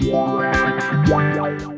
Yeah.